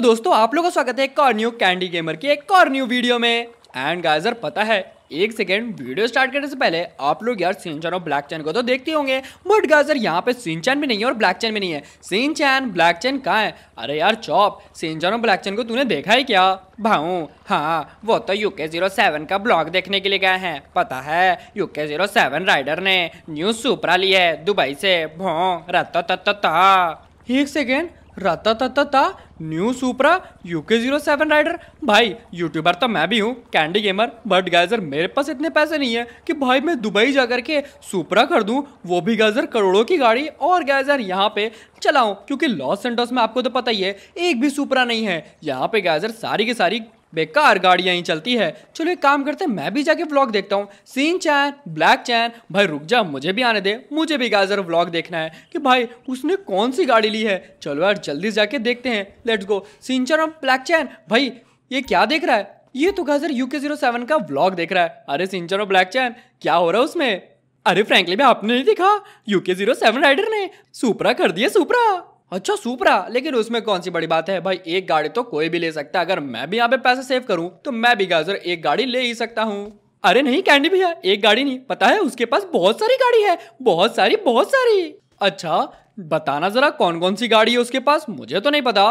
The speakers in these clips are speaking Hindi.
दोस्तों, आप लोगों का स्वागत है एक और न्यू कैंडी गेमर की एक और न्यू वीडियो में। एंड गाइजर पता है, एक सेकेंड वीडियो स्टार्ट करने से पहले आप लोग यार सिंचन और ब्लैक चैन को तो देखते होंगे। बट गाजर यहाँ पे सिंचन भी नहीं है और ब्लैक चैन भी नहीं है। सिंचन ब्लैक चैन कहाँ है? अरे यार, चौप सिंचन और ब्लैक चैन को तूने देखा है क्या? भाऊ हाँ वो तो यूके ज़ीरो सेवन का ब्लॉग देखने के लिए गए हैं। पता है यूके ज़ीरो सेवन राइडर ने न्यू सुपरा ली है दुबई से। भो रत्ता एक सेकेंड रता ता ता new Supra UK zero seven rider भाई यूट्यूबर तो मैं भी हूँ कैंडी गेमर बट गाइजर मेरे पास इतने पैसे नहीं है कि भाई मैं दुबई जा करके सुपरा कर दूँ वो भी गाइजर करोड़ों की गाड़ी। और गाइजर यहाँ पे चलाऊँ, क्योंकि लॉस एंडस में आपको तो पता ही है, एक भी सुपरा नहीं है। यहाँ पे गाइजर सारी की सारी बेकार गाड़ियाँ ही चलती है। चलो एक काम करते मैं भी जाके व्लॉग देखता हूँ। सीन चैन ब्लैक चैन भाई रुक जा, मुझे भी आने दे। मुझे भी गाजर व्लॉग देखना है कि भाई उसने कौन सी गाड़ी ली है। चलो यार, जल्दी जाके देखते हैं। लेट्स गो सीन चैन और ब्लैक चैन भाई ये क्या देख रहा है? ये तो गाजर यूके ज़ीरो सेवन का व्लॉग देख रहा है। अरे सिंचर और ब्लैक चैन क्या हो रहा है उसमें? अरे फ्रैंकली भी आपने नहीं देखा। यूके ज़ीरो सेवन राइडर ने सुपरा कर दिया सुपरा अच्छा सुपरा, लेकिन उसमें कौन सी बड़ी बात है? भाई, एक गाड़ी तो कोई भी ले सकता है। अगर मैं भी यहाँ पे पैसे सेव करूँ तो मैं भी गाजर एक गाड़ी ले ही सकता हूँ। अरे नहीं, कैंडी भैया, एक गाड़ी नहीं। पता है, उसके पास बहुत सारी गाड़ी है। बहुत सारी बहुत सारी। अच्छा बताना जरा कौन कौन सी गाड़ी है उसके पास? मुझे तो नहीं पता।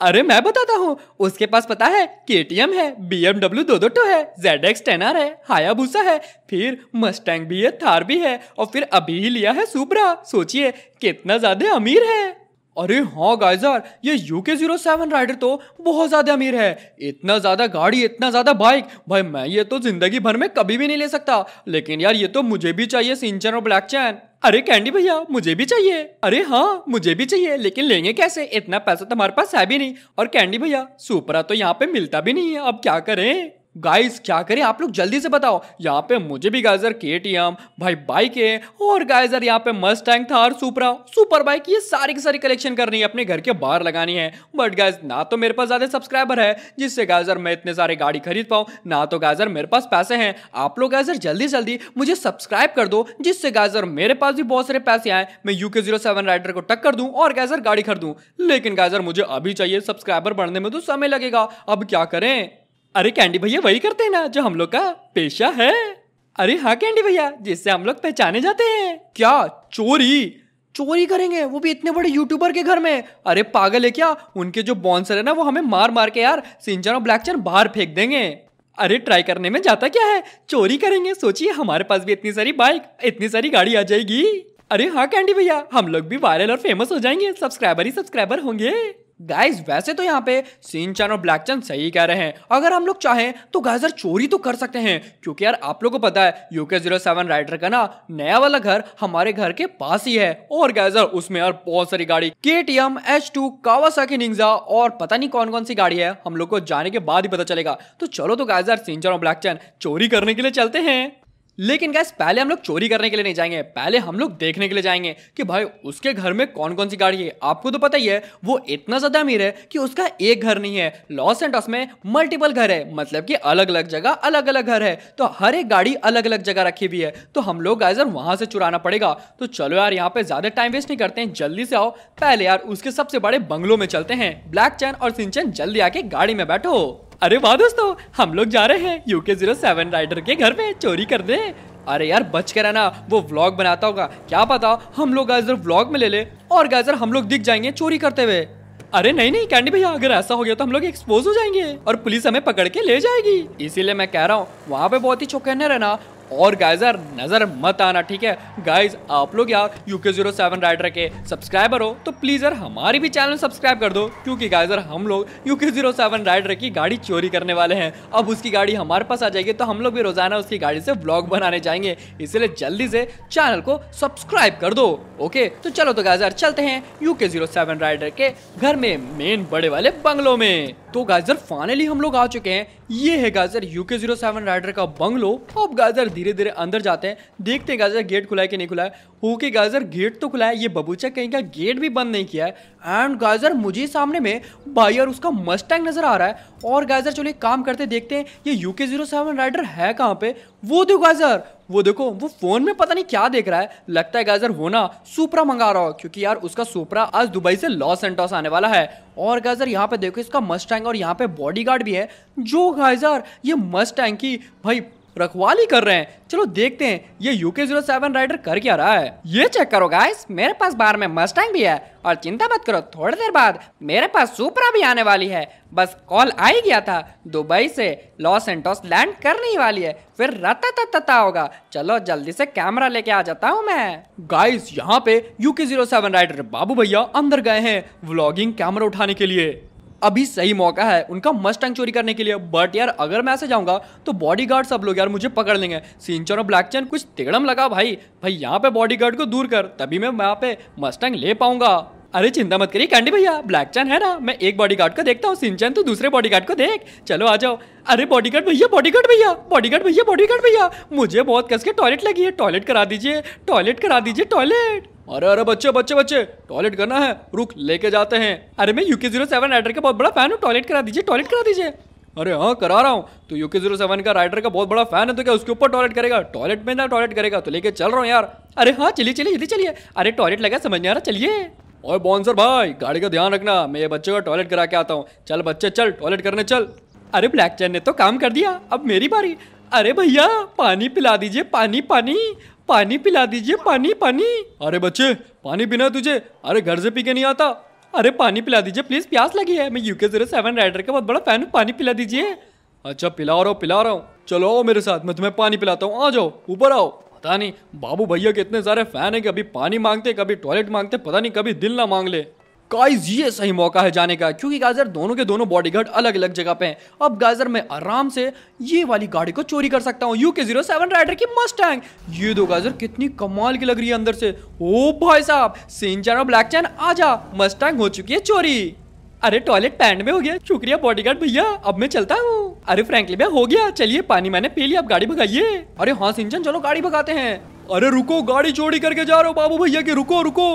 अरे, मैं बताता हूँ। उसके पास पता है के है बी एमडब्ल्यू दो दो टो है जेड एक्स टेनर है हायाबूसा है, फिर मस्टैंग भी है थार भी है, और फिर अभी ही लिया है सुपरा। सोचिए, कितना ज़्यादा अमीर है। अरे हाँ गाइजर, ये यूके ज़ीरो सेवन राइडर तो बहुत ज़्यादा अमीर है। इतना ज़्यादा गाड़ी, इतना ज़्यादा बाइक भाई, मैं ये तो ज़िंदगी भर में कभी भी नहीं ले सकता। लेकिन यार, ये तो मुझे भी चाहिए सिंचन और ब्लैक चैन अरे कैंडी भैया, मुझे भी चाहिए। अरे हाँ मुझे भी चाहिए, लेकिन लेंगे कैसे? इतना पैसा तो हमारे पास है भी नहीं। और कैंडी भैया सुपरा तो यहाँ पे मिलता भी नहीं है, अब क्या करें? गाइस क्या करें? आप लोग जल्दी से बताओ। यहाँ पे मुझे भी गाइजर के टी एम भाई बाइक है, और गाइजर यहाँ पे मस्त टैंक था और सुपरा सुपर बाइक ये सारी की सारी कलेक्शन करनी है, अपने घर के बाहर लगानी है। बट गाइज़ ना तो मेरे पास ज़्यादा सब्सक्राइबर है, जिससे गाइजर मैं इतने सारे गाड़ी खरीद पाऊँ, ना तो गाइजर मेरे पास पैसे हैं। आप लोग गाइजर जल्दी जल्दी मुझे सब्सक्राइब कर दो, जिससे गाइजर मेरे पास भी बहुत सारे पैसे आए। मैं यूके ज़ीरो सेवन राइडर को टक्कर दूँ और गाइजर गाड़ी खरीदूं। लेकिन गाइजर मुझे अभी चाहिए सब्सक्राइबर बढ़ने में तो समय लगेगा। अब क्या करें? अरे कैंडी भैया, वही करते हैं ना, जो हम लोग का पेशा है। अरे हाँ कैंडी भैया, जिससे हम लोग पहचाने जाते हैं। क्या? चोरी? चोरी करेंगे? वो भी इतने बड़े यूट्यूबर के घर में। अरे पागल है क्या? उनके जो बॉन्सर है ना, वो हमें मार मार के यार सिंचन और ब्लैक बाहर फेंक देंगे। अरे ट्राई करने में जाता क्या है? चोरी करेंगे? सोचिए, हमारे पास भी इतनी सारी बाइक इतनी सारी गाड़ी आ जाएगी। अरे हाँ कैंडी भैया, हम लोग भी वायरल और फ़ेमस हो जाएँगे। सब्सक्राइबर ही सब्सक्राइबर होंगे। गाइस वैसे तो यहाँ पे सीन चैन और ब्लैक चैन सही कह रहे हैं। अगर हम लोग चाहें तो गाइजर चोरी तो कर सकते हैं, क्योंकि यार आप लोग को पता है यूके ज़ीरो सेवन राइडर का ना नया वाला घर हमारे घर के पास ही है। और गाइजर उसमें यार बहुत सारी गाड़ी के T M H two Kawasaki Ninja और पता नहीं कौन कौन सी गाड़ी है, हम लोग को जाने के बाद ही पता चलेगा। तो चलो तो गाइजर सीन चैन और ब्लैक चैन चोरी करने के लिए चलते हैं। लेकिन गैस पहले हम लोग चोरी करने के लिए नहीं जाएँगे। पहले हम लोग देखने के लिए जाएँगे कि भाई, उसके घर में कौन कौन सी गाड़ी है? आपको तो पता ही है, वो इतना ज़्यादा अमीर है कि उसका एक घर नहीं है। लॉस एंड में मल्टीपल घर है मतलब कि अलग अलग जगह अलग अलग घर है। तो हर एक गाड़ी अलग अलग जगह रखी हुई है। तो हम लोग गाइजर वहाँ से चुराना पड़ेगा। तो चलो यार, यहाँ पे ज़्यादा टाइम वेस्ट नहीं करते हैं, जल्दी से आओ। पहले यार, उसके सबसे बड़े बंगलों में चलते हैं। ब्लैक चैन और सिंचन जल्दी आके गाड़ी में बैठो। अरे वाह दोस्तों, हम लोग जा रहे हैं यूके ज़ीरो सेवन राइडर के घर पे चोरी कर दे अरे यार, बच कर रहना, वो व्लॉग बनाता होगा। क्या पता हम लोग गाइजर व्लॉग में ले ले और गाजर हम लोग दिख जाएँगे चोरी करते हुए। अरे नहीं नहीं कैंडी भैया, अगर ऐसा हो गया तो हम लोग एक्सपोज हो जाएँगे और पुलिस हमें पकड़ के ले जाएगी। इसीलिए मैं कह रहा हूँ, वहाँ पे बहुत ही चौकन्ने रहना और गाइजर नज़र मत आना, ठीक है? गाइज़ आप लोग यार यूके ज़ीरो सेवन राइडर के सब्सक्राइबर हो तो प्लीज़ यार, हमारी भी चैनल सब्सक्राइब कर दो, क्योंकि गाइजर हम लोग यूके ज़ीरो सेवन राइडर की गाड़ी चोरी करने वाले हैं। अब उसकी गाड़ी हमारे पास आ जाएगी तो हम लोग भी रोज़ाना उसकी गाड़ी से ब्लॉग बनाने जाएँगे। इसलिए जल्दी से चैनल को सब्सक्राइब कर दो ओके तो चलो तो गाइजर चलते हैं यूके ज़ीरो सेवन राइडर के घर में मेन बड़े वाले बंगलों में। तो गाजर फाइनली हम लोग आ चुके हैं। ये है Gajar UK zero seven rider का बंगलो अब गाजर धीरे धीरे अंदर जाते हैं। देखते हैं गाजर गेट खुला है कि नहीं खुला है। ओके गाजर गेट तो खुला है, ये बबूचा कहीं का गेट भी बंद नहीं किया है। एंड गाजर मुझे सामने में भाई और उसका मस्टैंग नज़र आ रहा है। और गाजर चलो काम करते, देखते हैं, ये यूके ज़ीरो सेवन राइडर है कहाँ पे? वो देखो गाजर, वो देखो, वो फ़ोन में पता नहीं क्या देख रहा है। लगता है गाजर होना सुपरा मंगा रहा हो, क्योंकि यार उसका सुपरा आज दुबई से लॉस एंटोस आने वाला है। और गाजर यहाँ पे देखो, इसका मस्टैंग और यहाँ पे बॉडीगार्ड भी है। जो गाजर, ये मस्टैंग की, भाई रखवाली कर रहे हैं। चलो देखते हैं, ये यूके ज़ीरो सेवन राइडर कर क्या रहा है? ये चेक करो गाइस मेरे पास बार में मस्टैंग भी है और चिंता मत करो, थोड़ी देर बाद मेरे पास सुपरा भी आने वाली है। बस कॉल आ ही गया था, दुबई से लॉस एंटोस लैंड करने ही वाली है। फिर रता तता होगा। चलो जल्दी से कैमरा लेके आ जाता हूँ मैं। गाइस यहाँ पे यूके ज़ीरो सेवन राइडर बाबू भैया अंदर गए हैं व्लॉगिंग कैमरा उठाने के लिए। अभी सही मौका है उनका मस्टैंग चोरी करने के लिए। बट यार, अगर मैं ऐसे जाऊँगा तो बॉडीगार्ड सब लोग यार मुझे पकड़ लेंगे। सिंचन और ब्लैक चैन कुछ तिगड़म लगा भाई। भाई, यहाँ पे बॉडीगार्ड को दूर कर, तभी मैं वहाँ पे मस्टैंग ले पाऊँगा। अरे, चिंता मत करिए कैंडी भैया ब्लैक चैन है ना? मैं एक बॉडीगार्ड को देखता हूँ सिंचन तो दूसरे बॉडीगार्ड को देख। चलो, आ जाओ। अरे बॉडीगार्ड भैया बॉडीगार्ड भैया बॉडीगार्ड भैया बॉडीगार्ड भैया। मुझे बहुत कस के टॉयलेट लगी है। टॉयलेट करा दीजिए टॉयलेट करा दीजिए टॉयलेट अरे अरे, बच्चे बच्चे बच्चे टॉयलेट करना है, रुक, लेके जाते हैं। अरे, मैं यूके ज़ीरो सेवन राइडर का बहुत बड़ा फ़ैन हूँ टॉयलेट करा दीजिए टॉयलेट करा दीजिए। अरे हाँ करा रहा हूँ। तो यूके ज़ीरो सेवन का राइडर का बहुत बड़ा फ़ैन है तो क्या उसके ऊपर टॉयलेट करेगा? टॉयलेट में ना टॉयलेट करेगा तो लेके चल रहा हूँ यार। अरे हाँ चलिए चलिए, जल्दी चलिए। अरे टॉयलेट लगा, समझ नहीं आ रहा, चलिए। और बॉन्सर भाई, गाड़ी का ध्यान रखना, मैं ये बच्चे का टॉयलेट करा के आता हूँ। चल बच्चे, चल टॉयलेट करने चल। अरे ब्लैक चैन ने तो काम कर दिया, अब मेरी बारी। अरे, भैया, पानी पिला दीजिए, पानी पानी। पानी पिला दीजिए पानी पानी। अरे बच्चे पानी पीना है तुझे अरे घर से पी के नहीं आता। अरे पानी पिला दीजिए प्लीज़ प्यास लगी है। मैं यूके ज़ीरो सेवन राइडर का बहुत बड़ा फ़ैन हूँ पानी पिला दीजिए। अच्छा पिला रहा हूँ पिला रहा हूँ। चलो आओ मेरे साथ मैं तुम्हें पानी पिलाता हूँ। आ जाओ ऊपर आओ। पता नहीं बाबू भैया के इतने सारे फ़ैन है कभी पानी मांगते कभी टॉयलेट मांगते पता नहीं कभी दिल ना मांग ले। गाइस, ये सही मौका है जाने का, क्योंकि गाजर दोनों के दोनों बॉडीगार्ड अलग अलग जगह पे हैं। अब गाजर मैं आराम से ये वाली गाड़ी को चोरी कर सकता हूँ। U K zero seven rider की मस्टैंग ये दो गाजर कितनी कमाल की लग रही है अंदर से। ओ भाई साहब सिंचन और ब्लैक चैन आजा मस्टैंग हो चुकी है चोरी। अरे टॉयलेट पैंट में हो गया। शुक्रिया बॉडीगार्ड भैया, अब मैं चलता हूँ। अरे फ्रैंकली भैया, हो गया। चलिए, पानी मैंने पी लिया, अब गाड़ी भगाइए। अरे हाँ सिंचन चलो गाड़ी भगाते हैं। अरे रुको, गाड़ी चोरी करके जा रहे हो बाबू भैया की, रुको रुको।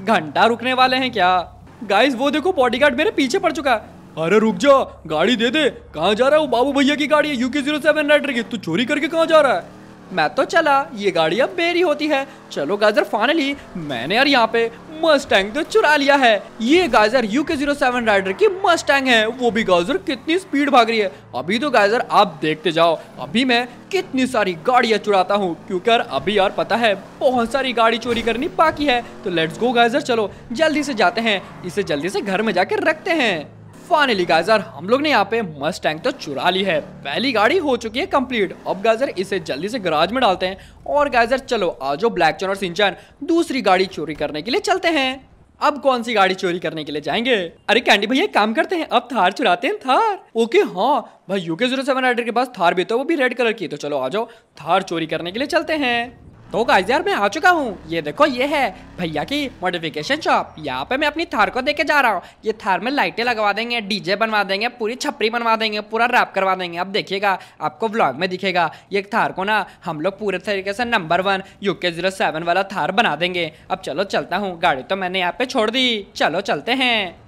घंटा रुकने वाले हैं क्या? गाइस वो देखो बॉडीगार्ड मेरे पीछे पड़ चुका है। अरे रुक जा, गाड़ी दे दे। कहाँ जा रहा है वो बाबू भैया की गाड़ी? है यूके ज़ीरो सेवन राइडर की तू चोरी करके कहाँ जा रहा है? मैं तो चला, ये गाड़ी अब मेरी होती है। चलो गाजर फाइनली मैंने यार यहाँ पे मस्टैंग तो चुरा लिया है। ये Gajar U K zero seven rider की मस्टैंग है। वो भी गाजर कितनी स्पीड भाग रही है। अभी तो गाजर आप देखते जाओ। अभी मैं कितनी सारी गाड़ियाँ चुराता हूँ। क्योंकि यार, अभी यार पता है, बहुत सारी गाड़ी चोरी करनी बाकी है। तो लेट्स गो गाजर चलो, जल्दी से जाते हैं। इसे जल्दी से घर में जाकर रखते हैं। फाइनली गाजर हम लोग ने यहाँ पे मस्टैंग तो चुरा ली है। पहली गाड़ी हो चुकी है कंप्लीट अब गाजर इसे जल्दी से गराज में डालते हैं। और गाजर चलो आज ब्लैक चैन और सिंचन दूसरी गाड़ी चोरी करने के लिए चलते हैं। अब कौन सी गाड़ी चोरी करने के लिए जाएँगे? अरे कैंडी भैया काम करते हैं। अब थार चुराते हैं, थार। ओके हाँ। भाई यूके ज़ीरो सेवन राइडर के पास थार भी तो वो भी रेड कलर की तो चलो, आ जाओ। थार चोरी करने के लिए चलते हैं। तो गाइस यार मैं आ चुका हूँ। ये देखो, ये है भैया की मॉडिफिकेशन शॉप यहाँ पे मैं अपनी थार को देके जा रहा हूँ। ये थार में लाइटें लगवा देंगे डीजे बनवा देंगे, पूरी छपरी बनवा देंगे, पूरा रैप करवा देंगे। अब देखिएगा, आपको ब्लॉग में दिखेगा, ये थार को ना हम लोग पूरे तरीके से number one UK zero seven वाला थार बना देंगे। अब चलो चलता हूँ। गाड़ी तो मैंने यहाँ पे छोड़ दी। चलो चलते हैं।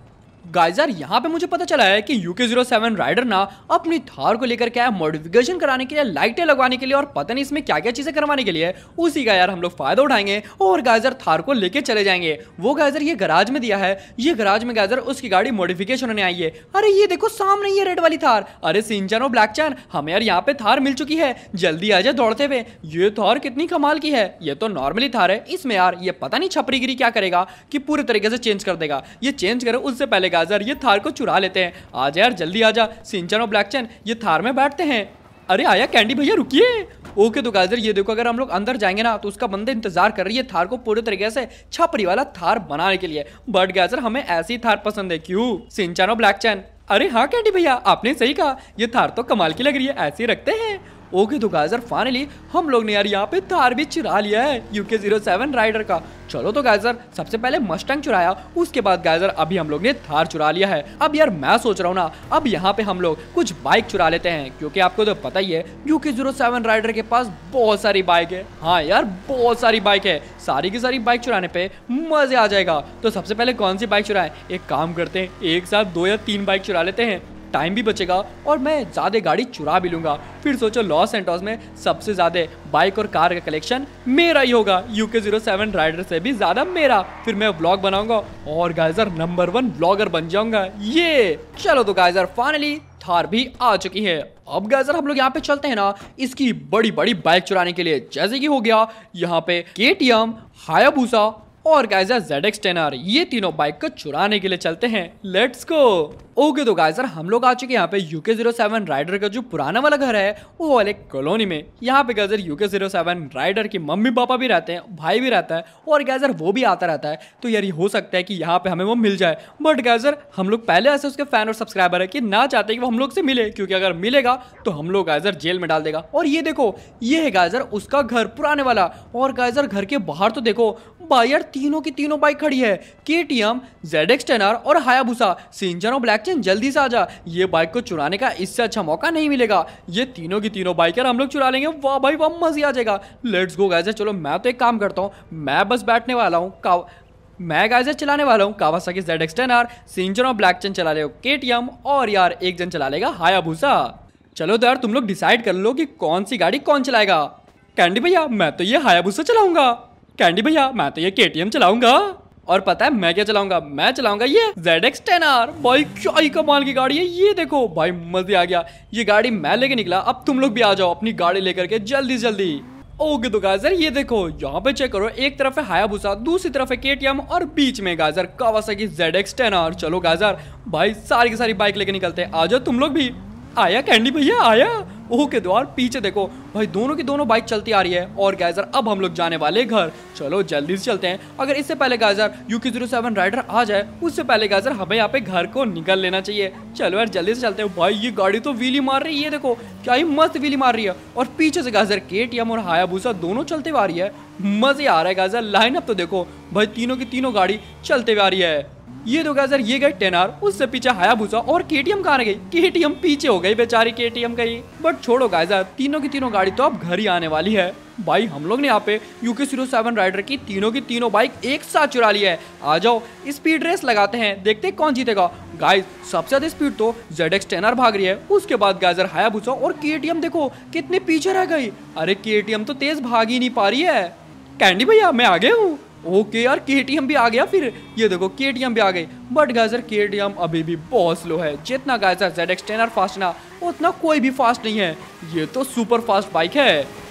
गाइजर यहाँ पे मुझे पता चला है कि यूके ज़ीरो सेवन राइडर ना अपनी थार को लेकर क्या है मॉडिफिकेशन कराने के लिए, लाइटें लगवाने के लिए और पता नहीं इसमें क्या क्या चीज़ें करवाने के लिए, उसी का यार हम लोग फ़ायदा उठाएँगे और गाइजर थार को लेके चले जाएँगे। वो गाइजर ये गराज में दिया है। ये गराज में गाइजर उसकी गाड़ी मॉडिफिकेशन होने आई है। अरे, ये देखो, सामने ये रेड वाली थार। अरे सिंचन और ब्लैक चैन हमें यार यहाँ पे थार मिल चुकी है। जल्दी आ जाए दौड़ते हुए। ये थार कितनी कमाल की है। ये तो नॉर्मली थार है। इसमें यार ये पता नहीं छपरीगिरी क्या करेगा, कि पूरे तरीके से चेंज कर देगा। ये चेंज करे, उससे पहले गाजर ये थार को चुरा लेते हैं। आजा यार, जल्दी आजा सिंचन और ब्लैक चैन ये थार में बैठते हैं। अरे आया कैंडी भैया, रुकिए। ओके तो गाजर ये देखो, अगर हम लोग अंदर जाएँगे ना तो उसका बंदे इंतज़ार कर रही है थार को पूरे तरीके से छपरी वाला थार बनाने के लिए। बट गाजर हमें ऐसी थार पसंद है, क्यों? सिंचन और ब्लैक चैन अरे हाँ कैंडी भैया, आपने सही कहा। ये थार तो कमाल की लग रही है, ऐसे रखते हैं। ओके तो गाइजर फाइनली हम लोग ने यार यहाँ पे थार भी चुरा लिया है यूके ज़ीरो सेवन राइडर का। चलो तो गाइजर, सबसे पहले मस्टंग चुराया, उसके बाद गाइजर अभी हम लोग ने थार चुरा लिया है। अब यार मैं सोच रहा हूँ ना, अब यहाँ पे हम लोग कुछ बाइक चुरा लेते हैं, क्योंकि आपको तो पता ही है यूके ज़ीरो सेवन राइडर के पास बहुत सारी बाइक है। हाँ यार, बहुत सारी बाइक है। सारी की सारी बाइक चुराने पे मज़े आ जाएगा। तो सबसे पहले कौन सी बाइक चुराए? एक काम करते हैं, एक साथ दो या तीन बाइक चुरा लेते हैं। टाइम भी बचेगा और मैं ज़्यादा गाड़ी चुरा भी लूँगा। फिर सोचो लॉस सेंटोस में सबसे ज़्यादा बाइक और कार का कलेक्शन मेरा ही होगा। यूके ज़ीरो सेवन राइडर से भी ज़्यादा मेरा। फिर मैं व्लॉग बनाऊँगा और गाइजर नंबर वन ब्लॉगर बन जाऊँगा। ये! चलो तो गाइजर फाइनली थार भी आ चुकी है। अब गाइजर हम लोग यहाँ पे चलते हैं ना इसकी बड़ी बड़ी बाइक चुराने के लिए। जैसे कि हो गया यहाँ पे के टी एम हायाबूसा और गाइजर जेड एक्स ये तीनों बाइक को चुराने के लिए चलते हैं। लेट्स गो ओके तो गाइजर हम लोग आ चुके यहाँ पे यूके ज़ीरो सेवन राइडर का जो पुराना वाला घर है, वो वाले कॉलोनी में। यहाँ पे guys UK zero seven rider की मम्मी पापा भी रहते हैं, भाई भी रहता है, और गाइजर वो भी आता रहता है। तो यार, ये हो सकता है कि यहाँ पे हमें वो मिल जाए। बट गाइजर हम लोग पहले ऐसे उसके फ़ैन और सब्सक्राइबर है कि ना चाहते कि वो हम लोग से मिले, क्योंकि अगर मिलेगा तो हम लोग गाइजर जेल में डाल देगा। और ये देखो, ये है गाइजर उसका घर, पुराने वाला। और गाइजर घर के बाहर तो देखो भाई यार तीनों की तीनों बाइक खड़ी है। K T M Z X ten R और हायाबूसा सिंचन और ब्लैक चैन जल्दी से आ जा। ये बाइक को चुराने का इससे अच्छा मौका नहीं मिलेगा। ये तीनों की तीनों बाइक यार हम लोग चुरा लेंगे। वाह भाई, वाह, मजी आ जाएगा। लेट्स गो गाइजर चलो, मैं तो एक काम करता हूँ। मैं बस बैठने वाला हूँ। का मैं गाइजर चलाने वाला हूँ। Kawasaki Z X ten R Shinchan और ब्लैक चैन चला हो। के टी एम और यार एक जन चला लेगा हायाबूसा चलो तो यार, तुम लोग डिसाइड कर लो कि कौन सी गाड़ी कौन चलाएगा। कैंडी भैया, मैं तो ये हायाबूसा चलाऊँगा। कैंडी भैया, मैं तो ये केटीएम चलाऊँगा। और पता है, मैं क्या चलाऊँगा? मैं चलाऊँगा ये जेड एक्स टेन आर भाई, क्या ही कमाल की गाड़ी है ये देखो। भाई, मज़े आ गया। ये गाड़ी मैं लेके निकला। अब तुम लोग भी आ जाओ अपनी गाड़ी लेकर के जल्दी जल्दी। ओके तो गाजर, ये देखो, यहाँ पे चेक करो। एक तरफ़ है हायाबुसा दूसरी तरफ़ है केटीएम और बीच में गाजर Kawasaki Z X ten R चलो गाजर, भाई, सारी की सारी बाइक लेके निकलते आ जाओ तुम लोग भी। आया कैंडी भैया, आया? ओके द्वार पीछे देखो। भाई, दोनों की दोनों बाइक चलती आ रही है। और गैजर अब हम लोग जाने वाले घर। चलो, जल्दी से चलते हैं। अगर इससे पहले गैजर U K zero seven rider आ जाए, उससे पहले गैजर हमें यहाँ पे घर को निकल लेना चाहिए। चलो यार, जल्दी से चलते हैं। भाई, ये गाड़ी तो व्हीली मार रही है देखो। क्या ही मस्त व्हीली मार रही है। और पीछे से गाजर के और हायाबूसा दोनों चलते हुए आ रही है। मज़े आ रहा है गाजर लाइन अप तो देखो। भाई, तीनों की तीनों गाड़ी चलते हुए आ रही है। ये तो दो गाजर ये गए टेन आर उससे पीछे हायाबुसा और केटीएम कहाँ रह गई? केटीएम पीछे हो गई बेचारी केटीएम गई बट छोड़ो गाजर तीनों की तीनों गाड़ी तो अब घर ही आने वाली है। भाई, हम लोग ने यहाँ पे यूके ज़ीरो सेवन राइडर की तीनों की तीनों बाइक एक साथ चुरा ली है। आ जाओ स्पीड रेस लगाते हैं, देखते हैं कौन जीतेगा। गाइस सबसे ज़्यादा स्पीड तो जेड एक्स टेन आर भाग रही है। उसके बाद गाजर हायाबुसा और के देखो, कितने पीछे रह गई। अरे के तो तेज भाग ही नहीं पा रही है। कैंडी भैया, मैं आ हूँ। ओके यार के भी आ गया फिर। ये देखो के भी आ गई। बट गाइजर के अभी भी बहुत स्लो है। जितना geyser Z X ten fast ना, उतना कोई भी फास्ट नहीं है। ये तो सुपर फास्ट बाइक है।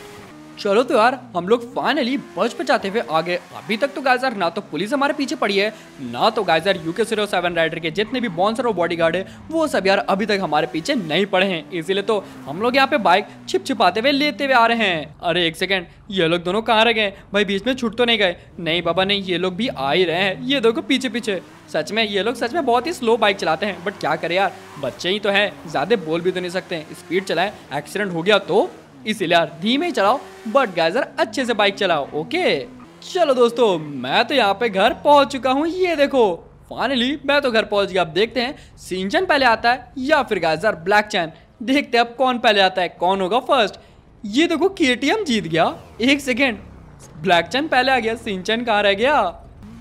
चलो तो यार, हम लोग फाइनली बच बचाते हुए आगे। अभी तक तो गाइजर ना तो पुलिस हमारे पीछे पड़ी है, ना तो geyser UK zero seven rider के जितने भी बॉन्सर और बॉडी गार्ड है, वो सब यार अभी तक हमारे पीछे नहीं पड़े हैं। इसीलिए तो हम लोग यहाँ पे बाइक छिप छिपाते हुए लेते हुए आ रहे हैं। अरे एक सेकेंड ये लोग दोनों कहाँ रह गए? भाई, बीच में छुट तो नहीं गए। नहीं बाबा नहीं, ये लोग भी आ ही रहे हैं। ये देखो पीछे पीछे सच में, ये लोग सच में बहुत ही स्लो बाइक चलाते हैं। बट क्या करे यार, बच्चे ही तो हैं, ज़्यादा बोल भी तो नहीं सकते। स्पीड चलाए एक्सीडेंट हो गया तो इसीलिए यार, धीमे ही चलाओ, बट गैजर अच्छे से बाइक चलाओ, ओके? चलो दोस्तों, मैं तो यहाँ पे घर पहुँच चुका हूँ, ये देखो। फाइनली मैं तो घर पहुँच गया। अब देखते हैं सिंचन पहले आता है या फिर गैजर ब्लैक चैन देखते हैं अब कौन पहले आता है, कौन होगा फ़र्स्ट ये देखो के जीत गया। एक सेकेंड ब्लैक चैन पहले आ गया सिंचन कहाँ रह गया?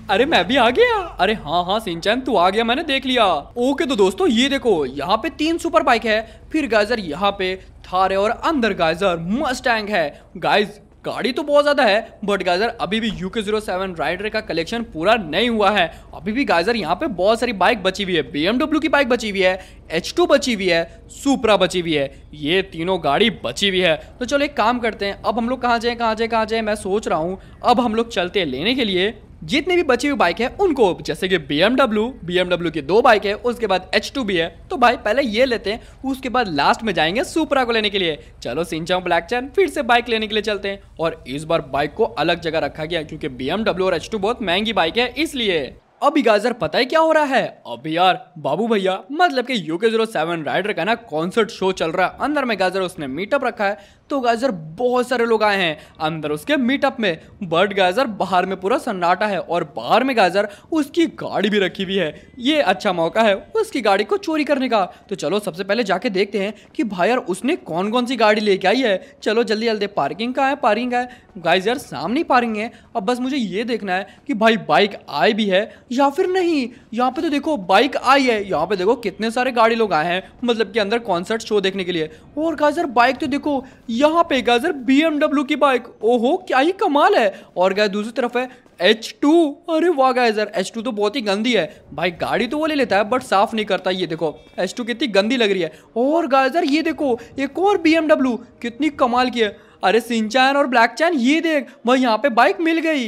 अरे मैं भी आ गया। अरे हाँ हाँ सिंचन, तू आ गया, मैंने देख लिया। ओके तो दोस्तों, ये देखो, यहाँ पे तीन सुपर बाइक है। फिर गाइजर, यहाँ पे थार और अंदर गाइजर मस्टैंग है। गाइज़ गाड़ी तो बहुत ज़्यादा है बट गाइजर, अभी भी यूके ज़ीरो सेवन राइडर का कलेक्शन पूरा नहीं हुआ है। अभी भी गाइजर, यहाँ पे बहुत सारी बाइक बची हुई है। बीएमडब्ल्यू की बाइक बची हुई है एच टू बची हुई है सुपरा बची हुई है। ये तीनों गाड़ी बची हुई है। तो चलो एक काम करते हैं, अब हम लोग कहाँ जाए कहाँ जाए कहाँ जाए, मैं सोच रहा हूँ, अब हम लोग चलते हैं लेने के लिए। जितने भी बची हुई बाइक है, उनको जैसे कि बी एमडब्ल्यू बी एमडब्ल्यू की दो बाइक है, उसके बाद एच टू भी है। तो भाई, पहले ये लेते हैं, उसके बाद लास्ट में जाएँगे सुपरा को लेने के लिए। चलो सिंचाओ ब्लैक चैन फिर से बाइक लेने के लिए चलते हैं। और इस बार बाइक को अलग जगह रखा गया, क्योंकि बी और एच बहुत महँगी बाइक है, इसलिए। अभी गाजर, पता है क्या हो रहा है? अभी यार, बाबू भैया मतलब कि यूके ज़ीरो सेवन राइडर का ना कॉन्सर्ट शो चल रहा है। अंदर में गाजर उसने मीटअप रखा है। तो गाजर बहुत सारे लोग आए हैं अंदर उसके मीटअप में। बट गाजर बाहर में पूरा सन्नाटा है और बाहर में गाजर उसकी गाड़ी भी रखी हुई है। ये अच्छा मौका है उसकी गाड़ी को चोरी करने का। तो चलो, सबसे पहले जाके देखते हैं कि भाई यार, उसने कौन कौन सी गाड़ी लेके आई है। चलो, जल्दी जल्दी पार्किंग का है पार्किंग है। गाइज़ यार, सामने ही पार्किंग है। अब बस मुझे ये देखना है कि भाई बाइक आई भी है या फिर नहीं? यहाँ पे तो देखो बाइक आई है। यहाँ पे देखो, कितने सारे गाड़ी लोग आए हैं मतलब कि अंदर कॉन्सर्ट शो देखने के लिए। और गाजर बाइक तो देखो यहाँ पे गाजर बी की बाइक ओहो, क्या ही कमाल है। और गाय, दूसरी तरफ़ है एच टू अरे वाह गाइजर एच टू तो बहुत ही गंदी है। भाई, गाड़ी तो वो ले लेता है बट साफ़ नहीं करता। ये देखो एच टू कितनी गंदी लग रही है। और गाइजर ये देखो, एक और BMW कितनी कमाल की है। अरे सिंचैन और ब्लैक चैन, ये देख भाई यहाँ पे बाइक मिल गई।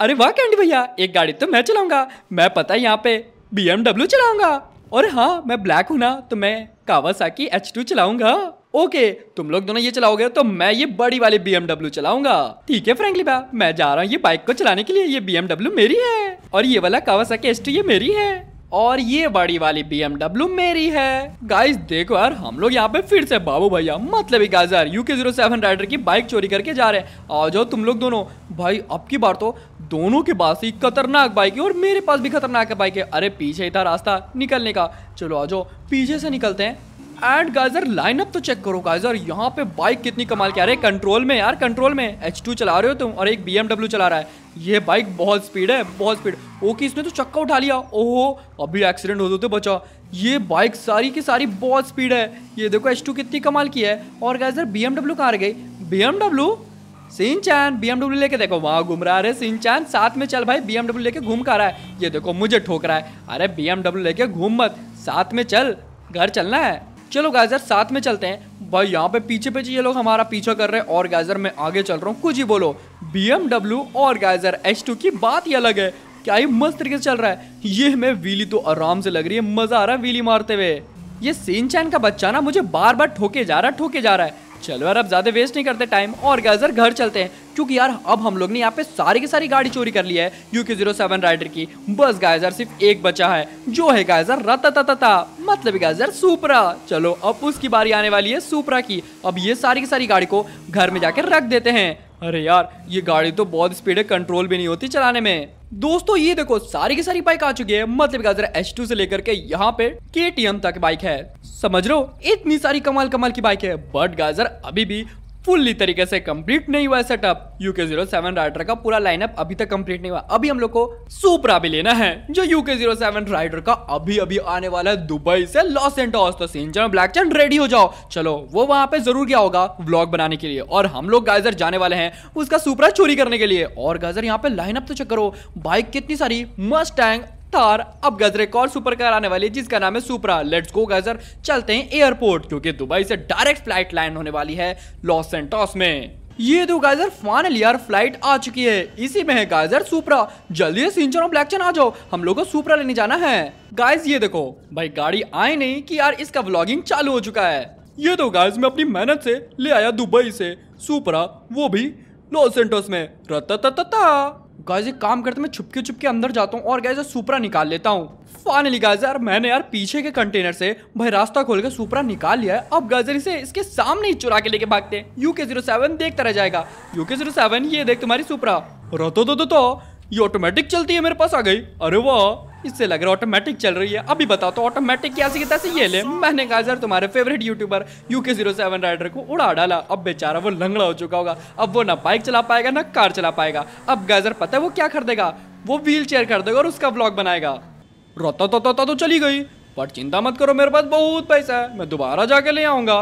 अरे वाह, कैंडी भैया, एक गाड़ी तो मैं चलाऊँगा। मैं पता है यहाँ पे बी चलाऊँगा। और हाँ मैं ब्लैक हूँ ना तो मैं कावासाकी एच टू चलाऊँगा। ओके, तुम लोग दोनों ये चलाओगे तो मैं ये बड़ी वाली बी चलाऊँगा। ठीक है फ्रेंकली भैया मैं जा रहा हूँ ये बाइक को चलाने के लिए, ये बीएमडब्ल्यू मेरी है। और ये वाला कावासाकी टू ये मेरी है। और ये बड़ी वाली BMW मेरी है। गाइस देखो यार, हम लोग यहाँ पे फिर से बाबू भैया मतलब ही गाजर यूके ज़ीरो सेवन राइडर की बाइक चोरी करके जा रहे हैं। आ जाओ तुम लोग दोनों। भाई, अब की बार तो दोनों के पास ही खतरनाक बाइक है और मेरे पास भी खतरनाक बाइक है। अरे, पीछे ही था रास्ता निकलने का। चलो आ जाओ, पीछे से निकलते हैं। एंड गाजर लाइनअप तो चेक करो गाजर यहाँ पे बाइक कितनी कमाल की अरे कंट्रोल में यार कंट्रोल में। एच टू चला रहे हो तुम और एक बी चला रहा है। ये बाइक बहुत स्पीड है, बहुत स्पीड ओके, इसने तो चक्का उठा लिया। ओहो, अभी एक्सीडेंट हो तो बचा। ये बाइक सारी की सारी बहुत स्पीड है। ये देखो एच टू कितनी कमाल की है। और गाजर बी एमडब्ल्यू कहाँ गई? बी एमडब्ल्यू चैन बीएमडब्ल्यू लेके देखो, वहाँ घूम रहा है। सिन चैन साथ में चल भाई बीएमडब्ल्यू लेके घूम कर रहा है? ये देखो, मुझे ठोक रहा है। अरे बी बीएमडब्ल्यू लेके घूम मत। साथ में चल, घर चलना है। चलो गाइजर, साथ में चलते हैं। भाई, यहाँ पे पीछे पीछे ये लोग हमारा पीछा कर रहे हैं और गाइजर, मैं आगे चल रहा हूँ। कुछ ही बोलो। बी और गाइजर एच की बात ही अलग है। क्या ये मस्त तरीके से चल रहा है? ये हमें वीली तो आराम से लग रही है। मज़ा आ रहा है वीली मारते हुए। ये सीन चैन का बच्चा ना, मुझे बार बार ठोके जा रहा है, ठोके जा रहा है। चलो यार, अब ज़्यादा वेस्ट नहीं करते टाइम और गैजर घर चलते हैं। क्योंकि यार, अब हम लोग ने यहाँ पे सारी की सारी गाड़ी चोरी कर ली है you K zero seven rider की। बस गायजर सिर्फ़ एक बचा है। जो है गायजर रता मतलब गायजर सुपरा चलो, अब उसकी बारी आने वाली है सुपरा की। अब ये सारी की सारी गाड़ी को घर में जाकर रख देते हैं। अरे यार, ये गाड़ी तो बहुत स्पीड है कंट्रोल भी नहीं होती चलाने में। दोस्तों, ये देखो, सारी की सारी बाइक आ चुकी है। मतलब एच टू से लेकर के यहाँ पे के तक बाइक है। समझ लो इतनी सारी कमाल कमाल की बाइक है। बट गाजर अभी भी फुल्ली तरीके से कंप्लीट नहीं हुआ setup UK zero seven rider का पूरा लाइनअप अभी तक कंप्लीट नहीं हुआ। अभी हम लोग को सुपरा भी लेना है, जो यूके ज़ीरो सेवन राइडर का अभी अभी आने वाला है दुबई से लॉस एंटोस तो सिंचन ब्लैक चैन रेडी हो जाओ। चलो, वो वहाँ पे ज़रूर गया होगा व्लॉग बनाने के लिए। और हम लोग गाइजर जाने वाले हैं उसका सुपरा चोरी करने के लिए। और गाइजर यहाँ पे लाइनअप तो चेक करो बाइक कितनी सारी मस्ट थार अब गजर एक और सुपर कार आने वाली है, जिसका नाम है सुपरा। लेट्स गो गजर। चलते हैं एयरपोर्ट क्योंकि दुबई से डायरेक्ट फ़्लाइट लैंड होने वाली है लॉस सेंटोस में। ये तो गाइजर फाइनल यार फ़्लाइट आ चुकी है। इसी में है गाइजर सुपरा। जल्दी से सिंचन और ब्लैक आ जाओ। हम लोग को सुपरा लेने जाना है। गाइज़ ये देखो। भाई, गाड़ी आए नहीं कि यार इसका व्लॉगिंग चालू हो चुका है। ये तो गाइज़ मैं अपनी मेहनत से ले आया दुबई से। सुपरा, वो भी लॉस सेंटोस में। रता गाइस एक काम करते मैं छुपके छुपके अंदर जाता हूँ और गाइस सुपरा निकाल लेता हूँ। फाइनली गाइस यार मैंने यार पीछे के कंटेनर से भाई रास्ता खोल के सुपरा निकाल लिया है। अब गाइस इसे इसके सामने ही चुरा के लेके भागते हैं। यूके ज़ीरो सेवन देखता रह जाएगा। यूके ज़ीरो सेवन ये देख तुम्हारी सुपरा रो तो, तो, तो ये ऑटोमेटिक चलती है मेरे पास आ गई। अरे वाह! इससे लग रहा है ऑटोमेटिक चल रही है। अभी बताओ तो ऑटोमेटिक कैसे की तैसे ये ले। मैंने कहा सर तुम्हारे favourite youtuber UK zero seven rider को उड़ा डाला। अब बेचारा वो लंगड़ा हो चुका होगा। अब वो ना बाइक चला पाएगा ना कार चला पाएगा। अब गाजर पता है वो क्या कर देगा? वो व्हील चेयर कर देगा और उसका ब्लॉग बनाएगा। रोता तो, तो चली गई। बट चिंता मत करो मेरे पास बहुत पैसा है। मैं दोबारा जाके ले आऊँगा।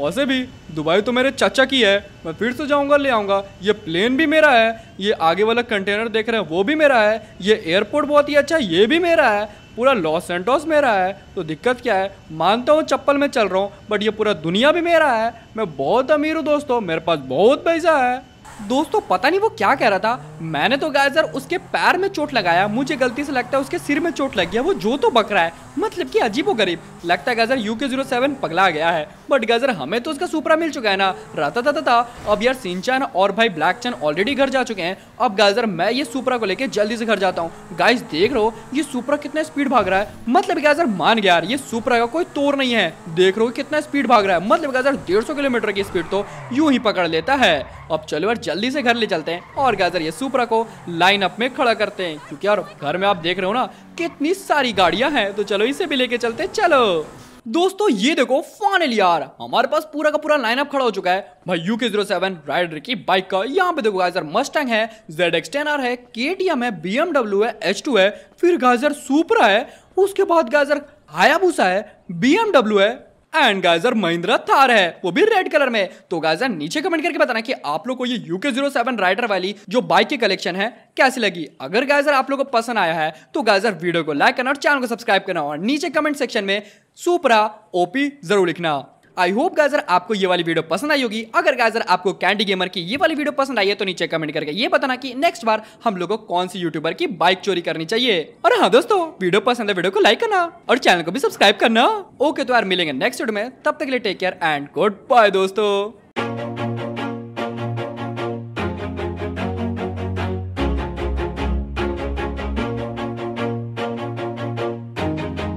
वैसे भी दुबई तो मेरे चाचा की है, मैं फिर से जाऊँगा, ले आऊँगा। ये प्लेन भी मेरा है, ये आगे वाला कंटेनर देख रहे हैं, वो भी मेरा है, ये एयरपोर्ट बहुत ही अच्छा है, ये भी मेरा है, पूरा लॉस सेंटोस मेरा है तो दिक्कत क्या है? मानता हूँ चप्पल में चल रहा हूँ बट ये पूरा दुनिया भी मेरा है। मैं बहुत अमीर हूँ दोस्तों, मेरे पास बहुत पैसा है। दोस्तों पता नहीं वो क्या कह रहा था। मैंने तो गाजर उसके पैर में चोट लगाया मुझे गलती से लगता है उसके सिर में चोट लग गया वो जो तो बक रहा है। मतलब कि अजीबो गरीब। लगता है गाजर यू के ज़ीरो सेवन पगला गया है। बट गाजर हमें तो उसका सुपरा मिल चुका है ना। रहता था, था, था। अब यार सिंचन और भाई ब्लैक चैन ऑलरेडी घर जा चुके हैं। अब गाजर मैं ये सुपरा को लेकर जल्दी से घर जाता हूँ। गाइस देख रहे हो ये सुपरा कितना स्पीड भाग रहा है। मतलब गाजर मान गया यार ये सुपरा का कोई तोड़ नहीं है। देख रहे हो कितना स्पीड भाग रहा है। मतलब गाजर डेढ़ किलोमीटर की स्पीड तो यूँ ही पकड़ लेता है। अब चलो यार जल्दी से घर ले चलते हैं और गाजर ये सुपरा को लाइन अप में खड़ा करते हैं। क्योंकि यार, घर में आप देख रहे हो ना, कितनी सारी गाड़ियाँ हैं तो चलो इसे भी लेके चलते चलो। दोस्तों, ये देखो फाइनली यार, हमारे पास पूरा का पूरा लाइनअप खड़ा हो चुका है। भाई U K zero seven rider की बाइक का, यहाँ पे देखो गाजर मस्टैंग है जेड एक्स टेन आर है के टी एम है बी एमडब्ल्यू है एच टू है, फिर गाजर सुपरा है, उसके बाद गाजर हायाबूसा है बी एमडब्ल्यू है एंड गाइजर महिंद्रा थार है। वो भी रेड कलर में तो गाइजर नीचे कमेंट करके बताना कि आप लोग को ये यूके ज़ीरो सेवन राइडर वाली जो बाइक की कलेक्शन है, कैसी लगी? अगर गाइजर आप लोग को पसंद आया है तो गाइजर वीडियो को लाइक करना और चैनल को सब्सक्राइब करना और नीचे कमेंट सेक्शन में सुपरा ओपी ज़रूर लिखना। आई होप गाजर आपको ये वाली वीडियो पसंद आई होगी। अगर गाजर आपको कैंडी गेमर की ये वाली वीडियो पसंद आई है तो नीचे कमेंट करके ये बताना कि नेक्स्ट बार हम लोगों को कौन सी यूट्यूबर की बाइक चोरी करनी चाहिए। और हाँ दोस्तों वीडियो पसंद है वीडियो को लाइक करना और चैनल को भी सब्सक्राइब करना। ओके तो यार मिलेंगे नेक्स्ट वीडियो में। तब तक के लिए take care and good bye दोस्तों।